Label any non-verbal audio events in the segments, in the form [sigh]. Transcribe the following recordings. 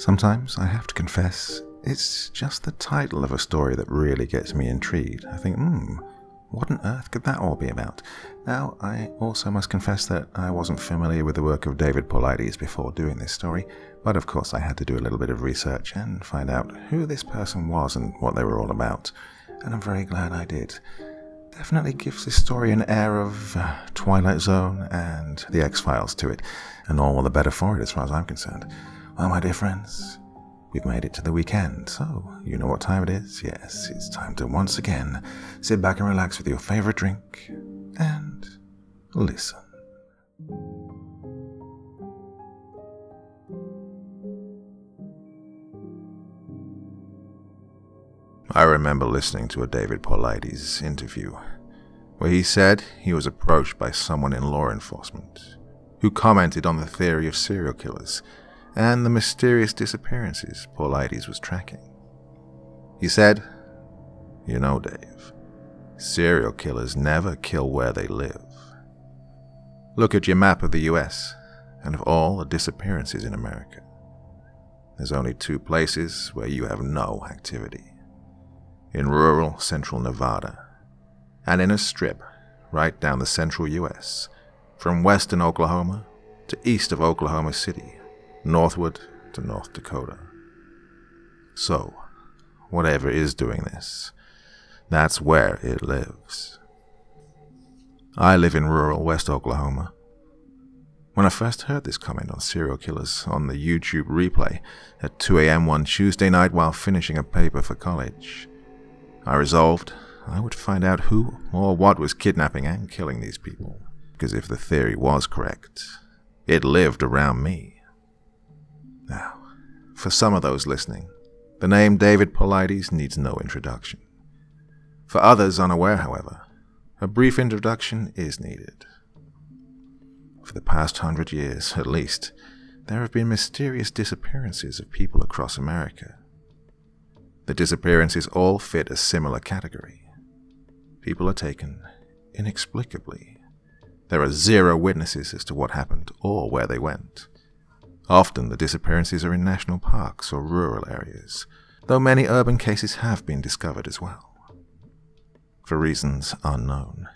Sometimes I have to confess, it's just the title of a story that really gets me intrigued. I think, hmm, what on earth could that all be about? Now, I also must confess that I wasn't familiar with the work of David Paulides before doing this story, but of course I had to do a little bit of research and find out who this person was and what they were all about, and I'm very glad I did. Definitely gives this story an air of uh, Twilight Zone and The X Files to it, and all the better for it as far as I'm concerned. Well, my dear friends, We've made it to the weekend, so you know what time it is? Yes, it's time to once again sit back and relax with your favorite drink and listen. I remember listening to a David Paulides interview where he said he was approached by someone in law enforcement who commented on the theory of serial killers and the mysterious disappearances Paulides was tracking. He said, You know, Dave, serial killers never kill where they live. Look at your map of the US and of all the disappearances in America. There's only two places where you have no activity in rural central Nevada, and in a strip right down the central US, from western Oklahoma to east of Oklahoma City northward to North Dakota. So, whatever is doing this, that's where it lives. I live in rural West Oklahoma. When I first heard this comment on serial killers on the YouTube replay at 2 a.m. one Tuesday night while finishing a paper for college, I resolved I would find out who or what was kidnapping and killing these people. Because if the theory was correct, it lived around me. Now, for some of those listening, the name David Paulides needs no introduction. For others unaware, however, a brief introduction is needed. For the past hundred years, at least, there have been mysterious disappearances of people across America. The disappearances all fit a similar category. People are taken inexplicably. There are zero witnesses as to what happened or where they went. Often the disappearances are in national parks or rural areas, though many urban cases have been discovered as well. For reasons unknown.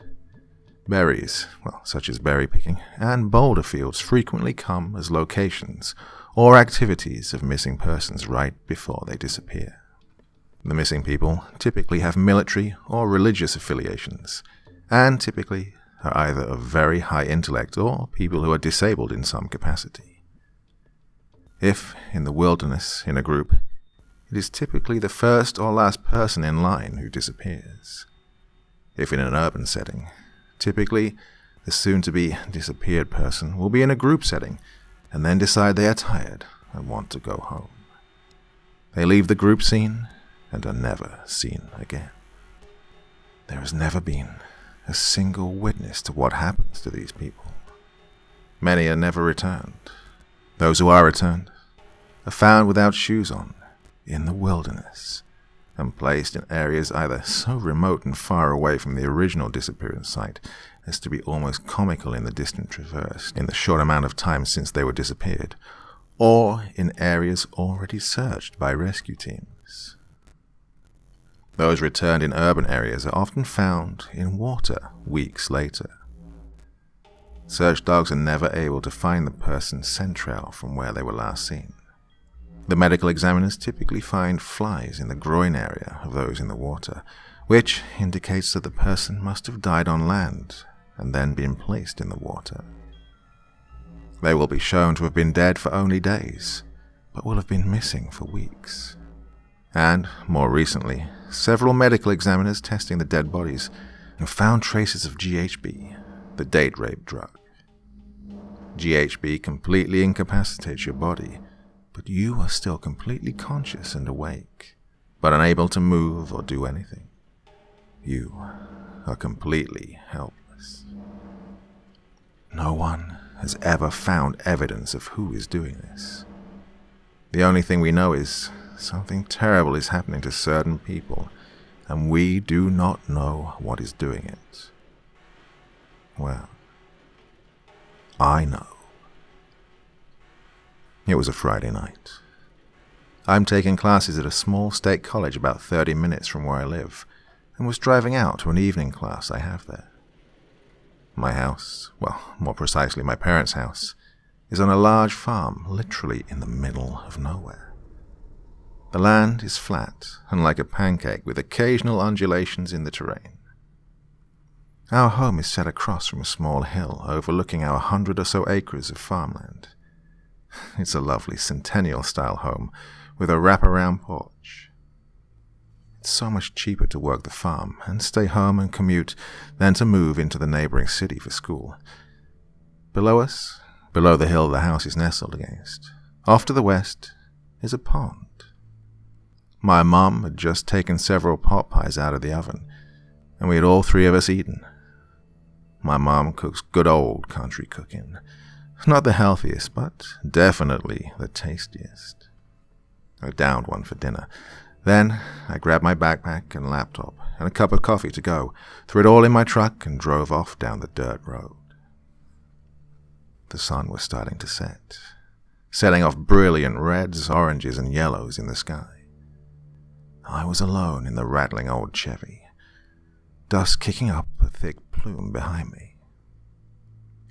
Berries, well, such as berry picking, and boulder fields frequently come as locations or activities of missing persons right before they disappear. The missing people typically have military or religious affiliations, and typically are either of very high intellect or people who are disabled in some capacity. If, in the wilderness, in a group, it is typically the first or last person in line who disappears. If in an urban setting, typically the soon to be disappeared person will be in a group setting and then decide they are tired and want to go home. They leave the group scene and are never seen again. There has never been a single witness to what happens to these people. Many are never returned. Those who are returned are found without shoes on, in the wilderness, and placed in areas either so remote and far away from the original disappearance site as to be almost comical in the distance traversed in the short amount of time since they were disappeared, or in areas already searched by rescue teams. Those returned in urban areas are often found in water weeks later. Search dogs are never able to find the person's scent trail from where they were last seen. The medical examiners typically find flies in the groin area of those in the water, which indicates that the person must have died on land and then been placed in the water. They will be shown to have been dead for only days, but will have been missing for weeks. And, more recently, several medical examiners testing the dead bodies have found traces of GHB, the date rape drug. GHB completely incapacitates your body but you are still completely conscious and awake, but unable to move or do anything. You are completely helpless. No one has ever found evidence of who is doing this. The only thing we know is something terrible is happening to certain people, and we do not know what is doing it. Well, I know. It was a Friday night. I'm taking classes at a small state college about 30 minutes from where I live, and was driving out to an evening class I have there. My house, well, more precisely my parents' house, is on a large farm literally in the middle of nowhere. The land is flat and like a pancake with occasional undulations in the terrain. Our home is set across from a small hill overlooking our hundred or so acres of farmland. [laughs] It's a lovely centennial style home with a wraparound porch. It's so much cheaper to work the farm and stay home and commute than to move into the neighboring city for school. Below us, below the hill the house is nestled against, off to the west, is a pond. My mum had just taken several pot pies out of the oven, and we had all three of us eaten. My mom cooks good old country cooking. Not the healthiest, but definitely the tastiest. I downed one for dinner. Then I grabbed my backpack and laptop and a cup of coffee to go, threw it all in my truck, and drove off down the dirt road. The sun was starting to set, setting off brilliant reds, oranges, and yellows in the sky. I was alone in the rattling old Chevy, dust kicking up a thick behind me.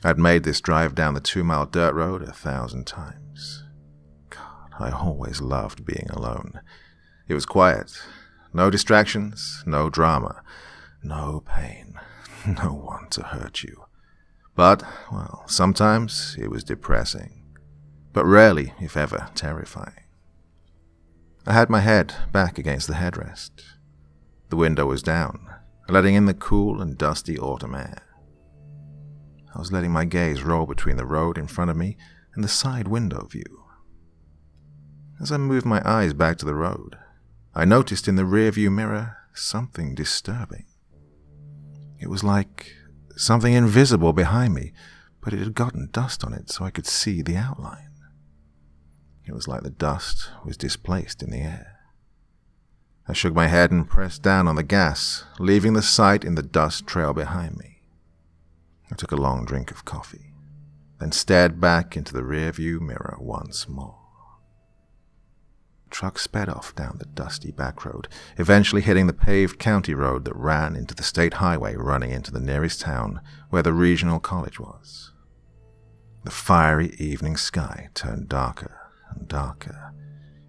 I'd made this drive down the two mile dirt road a thousand times. God, I always loved being alone. It was quiet, no distractions, no drama, no pain, [laughs] no one to hurt you. But, well, sometimes it was depressing, but rarely, if ever, terrifying. I had my head back against the headrest. The window was down, letting in the cool and dusty autumn air. I was letting my gaze roll between the road in front of me and the side window view. As I moved my eyes back to the road, I noticed in the rearview mirror something disturbing. It was like something invisible behind me, but it had gotten dust on it so I could see the outline. It was like the dust was displaced in the air. I shook my head and pressed down on the gas, leaving the sight in the dust trail behind me. I took a long drink of coffee, then stared back into the rearview mirror once more. The truck sped off down the dusty back road, eventually hitting the paved county road that ran into the state highway running into the nearest town where the regional college was. The fiery evening sky turned darker and darker,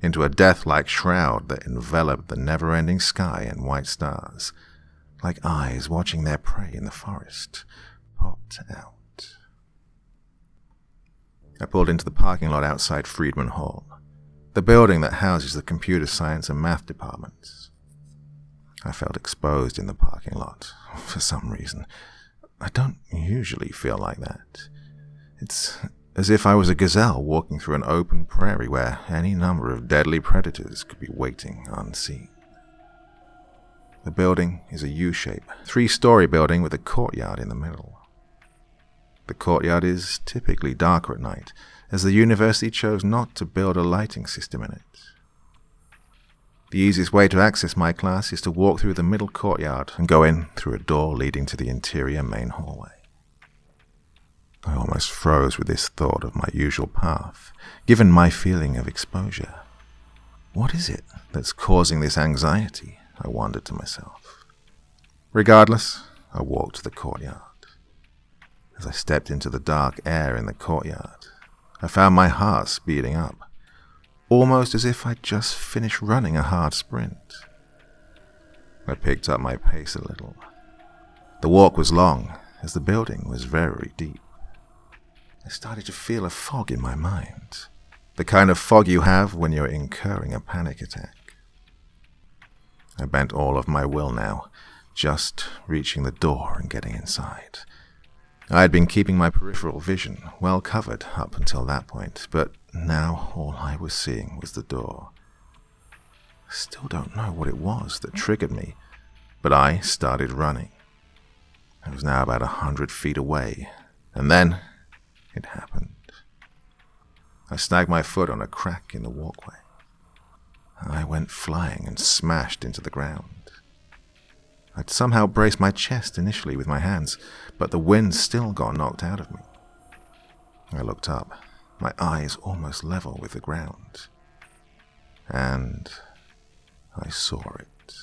into a death-like shroud that enveloped the never-ending sky in white stars, like eyes watching their prey in the forest, popped out. I pulled into the parking lot outside Friedman Hall, the building that houses the computer science and math departments. I felt exposed in the parking lot, [laughs] for some reason. I don't usually feel like that. It's as if I was a gazelle walking through an open prairie where any number of deadly predators could be waiting unseen. The building is a U-shape, three-story building with a courtyard in the middle. The courtyard is typically darker at night, as the university chose not to build a lighting system in it. The easiest way to access my class is to walk through the middle courtyard and go in through a door leading to the interior main hallway. I almost froze with this thought of my usual path, given my feeling of exposure. What is it that's causing this anxiety? I wondered to myself. Regardless, I walked to the courtyard. As I stepped into the dark air in the courtyard, I found my heart speeding up, almost as if I'd just finished running a hard sprint. I picked up my pace a little. The walk was long, as the building was very deep. I started to feel a fog in my mind. The kind of fog you have when you're incurring a panic attack. I bent all of my will now, just reaching the door and getting inside. I had been keeping my peripheral vision well covered up until that point, but now all I was seeing was the door. I still don't know what it was that triggered me, but I started running. I was now about a hundred feet away, and then it happened. I snagged my foot on a crack in the walkway. I went flying and smashed into the ground. I'd somehow braced my chest initially with my hands, but the wind still got knocked out of me. I looked up, my eyes almost level with the ground. and I saw it.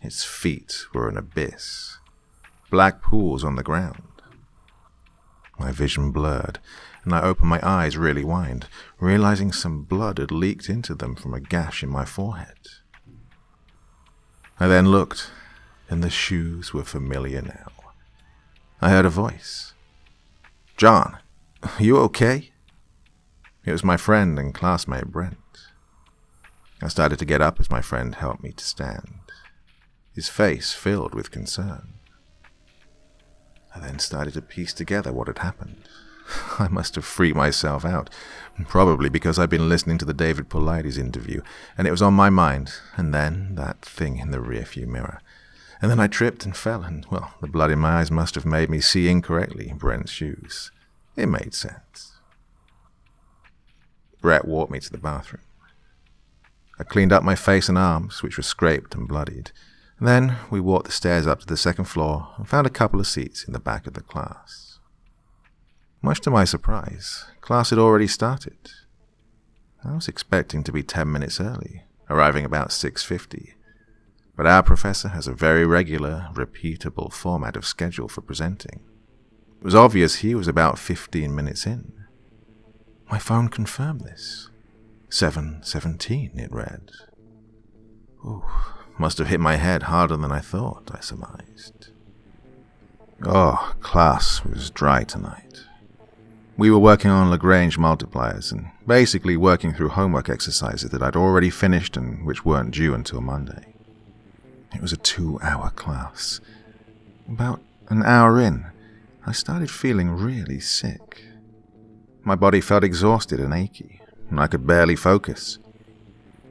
Its feet were an abyss, black pools on the ground. My vision blurred, and I opened my eyes really wide, realizing some blood had leaked into them from a gash in my forehead. I then looked, and the shoes were familiar now. I heard a voice. John, are you okay? It was my friend and classmate Brent. I started to get up as my friend helped me to stand, his face filled with concern. I then started to piece together what had happened. [laughs] I must have freaked myself out, probably because I'd been listening to the David Paulides interview, and it was on my mind, and then that thing in the rearview mirror. And then I tripped and fell, and, well, the blood in my eyes must have made me see incorrectly Brent's shoes. It made sense. Brett walked me to the bathroom. I cleaned up my face and arms, which were scraped and bloodied. Then we walked the stairs up to the second floor and found a couple of seats in the back of the class. Much to my surprise, class had already started. I was expecting to be ten minutes early, arriving about 6.50, but our professor has a very regular, repeatable format of schedule for presenting. It was obvious he was about 15 minutes in. My phone confirmed this. 7.17, it read. Ooh, must have hit my head harder than I thought, I surmised. Oh, class was dry tonight. We were working on Lagrange multipliers and basically working through homework exercises that I'd already finished and which weren't due until Monday. It was a two hour class. About an hour in, I started feeling really sick. My body felt exhausted and achy, and I could barely focus.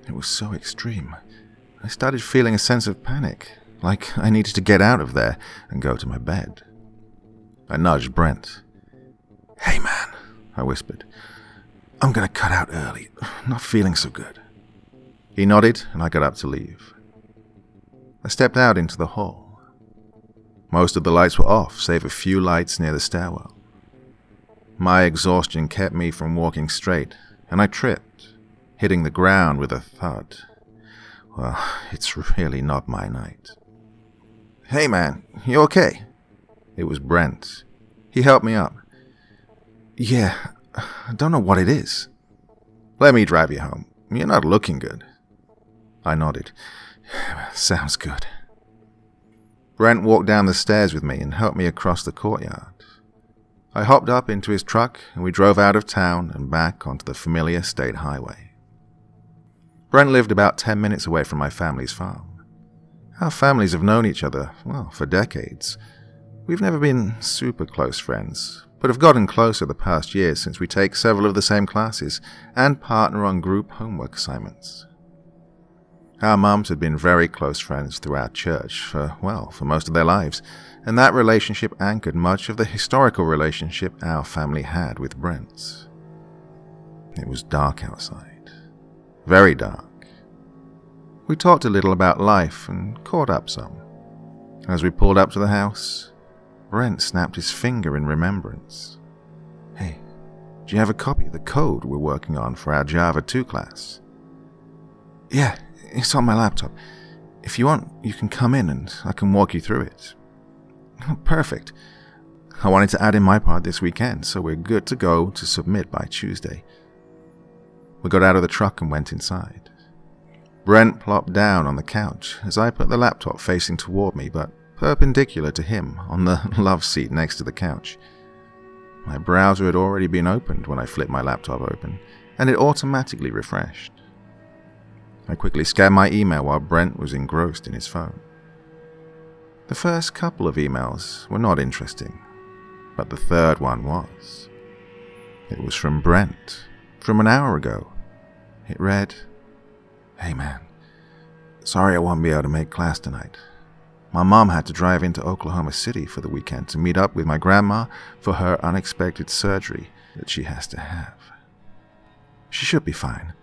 It was so extreme. I started feeling a sense of panic, like I needed to get out of there and go to my bed. I nudged Brent. Hey man, I whispered. I'm gonna cut out early. Not feeling so good. He nodded, and I got up to leave. I stepped out into the hall. Most of the lights were off, save a few lights near the stairwell. My exhaustion kept me from walking straight, and I tripped, hitting the ground with a thud. Well, it's really not my night. Hey man, you okay? It was Brent. He helped me up. Yeah, I don't know what it is. Let me drive you home. You're not looking good. I nodded. [sighs] Sounds good. Brent walked down the stairs with me and helped me across the courtyard. I hopped up into his truck and we drove out of town and back onto the familiar state highway. Brent lived about 10 minutes away from my family's farm. Our families have known each other, well, for decades. We've never been super close friends, but have gotten closer the past year since we take several of the same classes and partner on group homework assignments. Our mums had been very close friends throughout church for, well, for most of their lives, and that relationship anchored much of the historical relationship our family had with Brent's. It was dark outside. Very dark. We talked a little about life and caught up some. As we pulled up to the house, Brent snapped his finger in remembrance. Hey, do you have a copy of the code we're working on for our Java 2 class? Yeah, it's on my laptop. If you want, you can come in and I can walk you through it. Oh, perfect. I wanted to add in my part this weekend, so we're good to go to submit by Tuesday. We got out of the truck and went inside. Brent plopped down on the couch as I put the laptop facing toward me, but perpendicular to him on the [laughs] love seat next to the couch. My browser had already been opened when I flipped my laptop open, and it automatically refreshed. I quickly scanned my email while Brent was engrossed in his phone. The first couple of emails were not interesting, but the third one was. It was from Brent, from an hour ago. It read, Hey man, sorry I won't be able to make class tonight. My mom had to drive into Oklahoma City for the weekend to meet up with my grandma for her unexpected surgery that she has to have. She should be fine,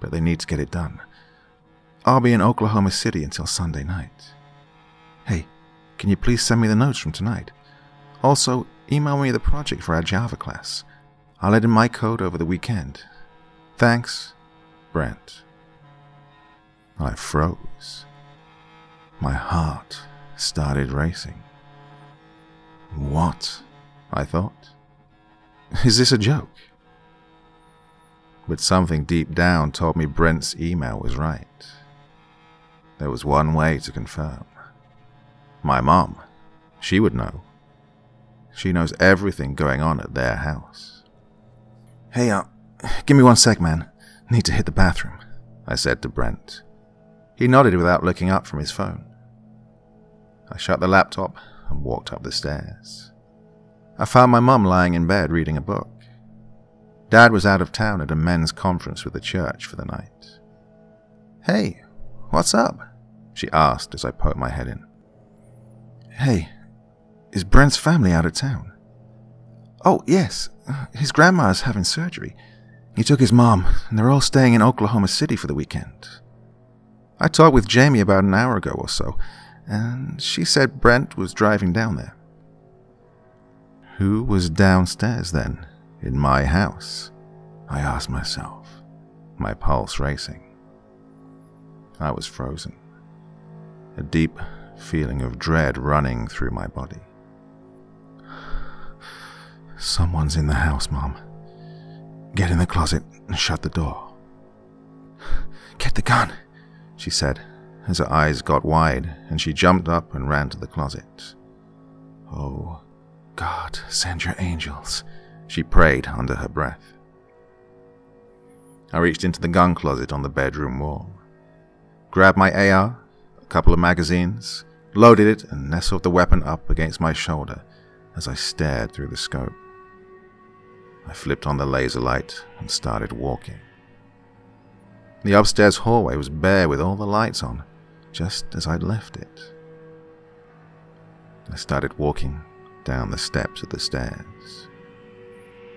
but they need to get it done. I'll be in Oklahoma City until Sunday night. Hey, can you please send me the notes from tonight? Also, email me the project for our Java class. I'll in my code over the weekend. Thanks, Brent. I froze. My heart started racing. What? I thought. Is this a joke? But something deep down told me Brent's email was right. There was one way to confirm. My mom. She would know. She knows everything going on at their house. Hey, uh, give me one sec, man. Need to hit the bathroom, I said to Brent. He nodded without looking up from his phone. I shut the laptop and walked up the stairs. I found my mum lying in bed reading a book. Dad was out of town at a men's conference with the church for the night. Hey, what's up? she asked as I poked my head in. Hey, is Brent's family out of town? Oh, yes. His grandma's having surgery. He took his mom, and they're all staying in Oklahoma City for the weekend. I talked with Jamie about an hour ago or so, and she said Brent was driving down there. Who was downstairs then, in my house? I asked myself, my pulse racing. I was frozen, a deep feeling of dread running through my body. [sighs] Someone's in the house, Mom. Get in the closet and shut the door. Get the gun, she said, as her eyes got wide and she jumped up and ran to the closet. Oh, God, send your angels, she prayed under her breath. I reached into the gun closet on the bedroom wall, grabbed my AR, a couple of magazines, loaded it, and nestled the weapon up against my shoulder as I stared through the scope. I flipped on the laser light and started walking. The upstairs hallway was bare with all the lights on, just as I'd left it. I started walking down the steps of the stairs.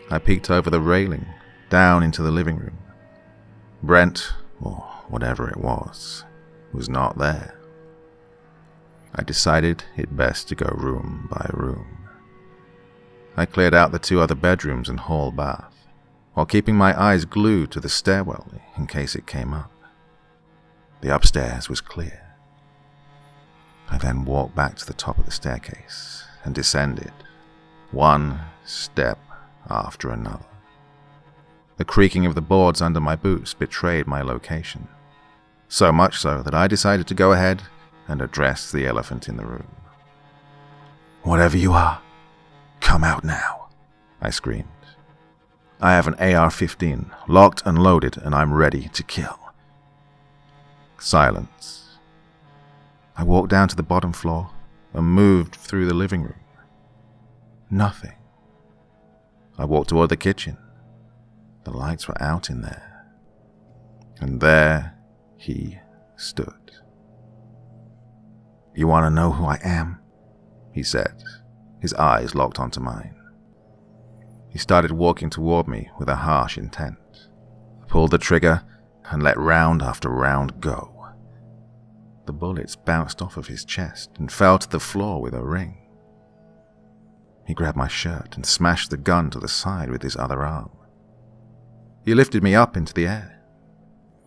I peeked over the railing, down into the living room. Brent, or whatever it was, was not there. I decided it best to go room by room. I cleared out the two other bedrooms and hall bath, while keeping my eyes glued to the stairwell in case it came up. The upstairs was clear. I then walked back to the top of the staircase and descended, one step after another. The creaking of the boards under my boots betrayed my location, so much so that I decided to go ahead and address the elephant in the room. Whatever you are, Come out now, I screamed. I have an AR 15, locked and loaded, and I'm ready to kill. Silence. I walked down to the bottom floor and moved through the living room. Nothing. I walked toward the kitchen. The lights were out in there. And there he stood. You want to know who I am? He said, his eyes locked onto mine. He started walking toward me with a harsh intent. I pulled the trigger and let round after round go. The bullets bounced off of his chest and fell to the floor with a ring. He grabbed my shirt and smashed the gun to the side with his other arm. He lifted me up into the air.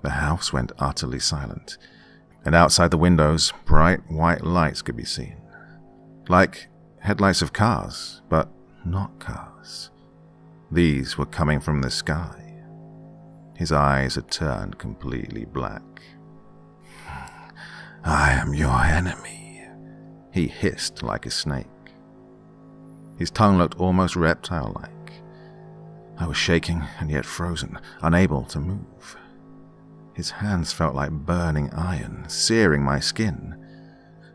The house went utterly silent, and outside the windows, bright white lights could be seen, like headlights of cars, but not cars. These were coming from the sky. His eyes had turned completely black. [sighs] I am your enemy, he hissed like a snake. His tongue looked almost reptile like. I was shaking and yet frozen, unable to move. His hands felt like burning iron, searing my skin.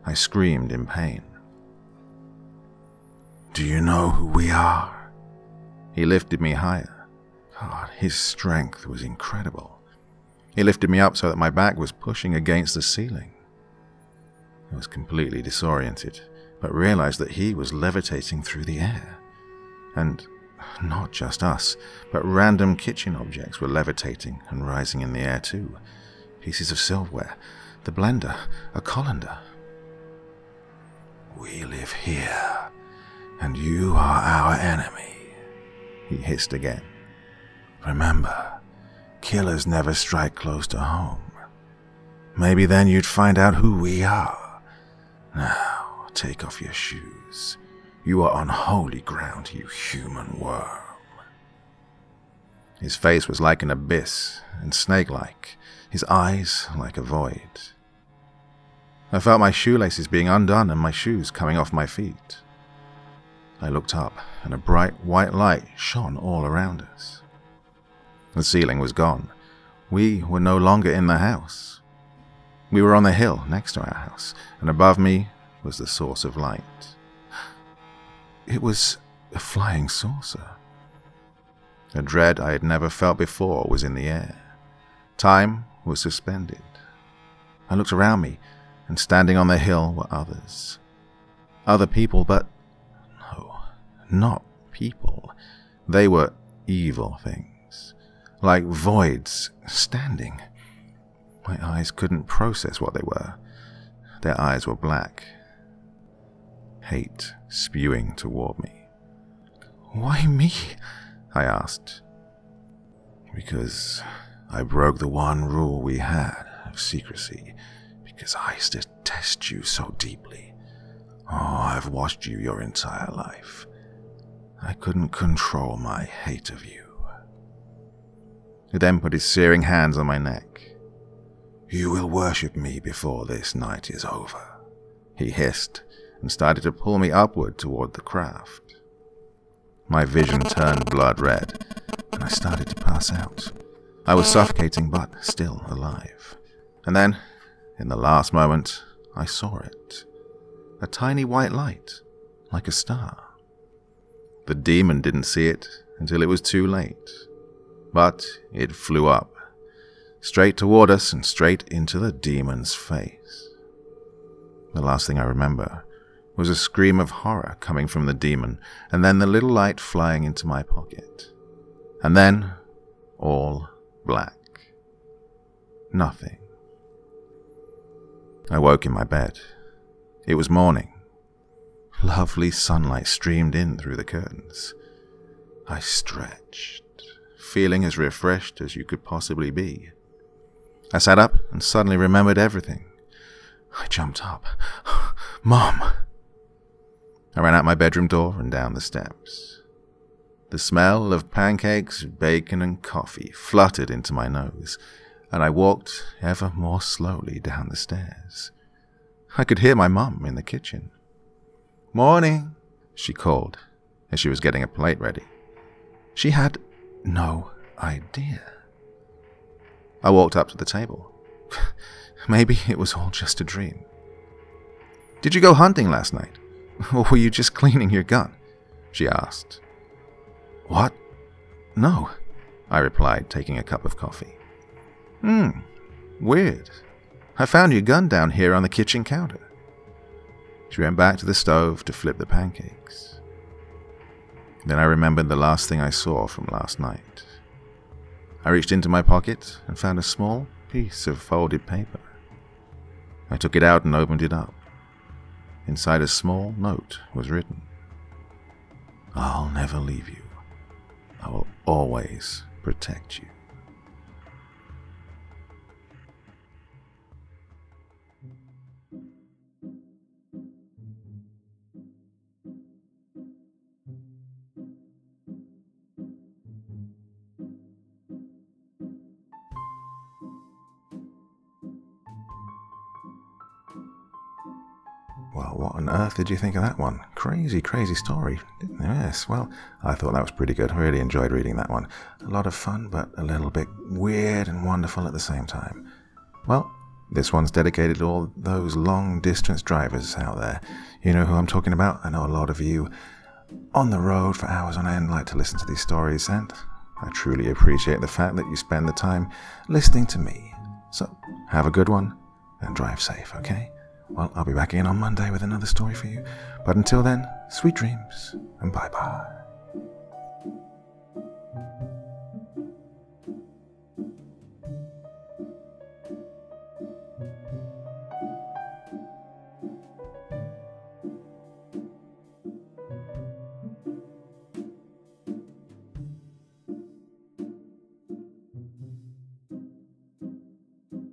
I screamed in pain. Do you know who we are? He lifted me higher. God, his strength was incredible. He lifted me up so that my back was pushing against the ceiling. I was completely disoriented, but realized that he was levitating through the air. And not just us, but random kitchen objects were levitating and rising in the air too. Pieces of silverware, the blender, a colander. We live here, and you are our enemy, he hissed again. Remember, killers never strike close to home. Maybe then you'd find out who we are. Now, take off your shoes. You are on holy ground, you human worm. His face was like an abyss and snake like, his eyes like a void. I felt my shoelaces being undone and my shoes coming off my feet. I looked up, and a bright white light shone all around us. The ceiling was gone. We were no longer in the house. We were on the hill next to our house, and above me was the source of light. It was a flying saucer. A dread I had never felt before was in the air. Time was suspended. I looked around me, and standing on the hill were others. Other people, but not people. They were evil things, like voids standing. My eyes couldn't process what they were. Their eyes were black, hate spewing toward me. Why me? I asked. Because I broke the one rule we had of secrecy, because I detest you so deeply. Oh, I've watched you your entire life. I couldn't control my hate of you. He then put his searing hands on my neck. You will worship me before this night is over, he hissed, and started to pull me upward toward the craft. My vision turned blood red, and I started to pass out. I was suffocating, but still alive. And then, in the last moment, I saw it. A tiny white light, like a star. The demon didn't see it until it was too late. But it flew up straight toward us and straight into the demon's face. The last thing I remember was a scream of horror coming from the demon, and then the little light flying into my pocket. And then all black. Nothing. I woke in my bed. It was morning. Lovely sunlight streamed in through the curtains. I stretched, feeling as refreshed as you could possibly be. I sat up and suddenly remembered everything. I jumped up. [sighs] Mom! I ran out my bedroom door and down the steps. The smell of pancakes, bacon, and coffee fluttered into my nose, and I walked ever more slowly down the stairs. I could hear my mum in the kitchen. Morning, she called as she was getting a plate ready. She had no idea. I walked up to the table. [laughs] Maybe it was all just a dream. Did you go hunting last night? [laughs] Or were you just cleaning your gun? She asked. What? No, I replied, taking a cup of coffee. Hmm, weird. I found your gun down here on the kitchen counter. She went back to the stove to flip the pancakes. Then I remembered the last thing I saw from last night. I reached into my pocket and found a small piece of folded paper. I took it out and opened it up. Inside a small note was written I'll never leave you. I will always protect you. Did you think of that one? Crazy, crazy story. Yes, well, I thought that was pretty good. I really enjoyed reading that one. A lot of fun, but a little bit weird and wonderful at the same time. Well, this one's dedicated to all those long distance drivers out there. You know who I'm talking about? I know a lot of you on the road for hours on end like to listen to these stories, and I truly appreciate the fact that you spend the time listening to me. So, have a good one and drive safe, okay? Well, I'll be back in on Monday with another story for you. But until then, sweet dreams and bye bye.